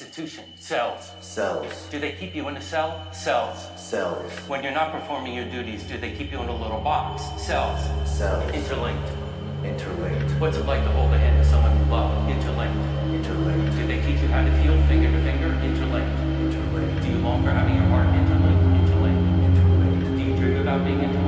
institution? Cells. cells, Do they keep you in a cell? Cells. cells, When you're not performing your duties, do they keep you in a little box? Cells. cells, Interlinked. interlinked, What's it like to hold the hand of someone you love? Interlinked. interlinked, Do they teach you how to feel finger to finger? Interlinked. interlinked, Do you long for having your heart interlinked? Interlinked. interlinked, Do you dream about being interlinked? interlinked.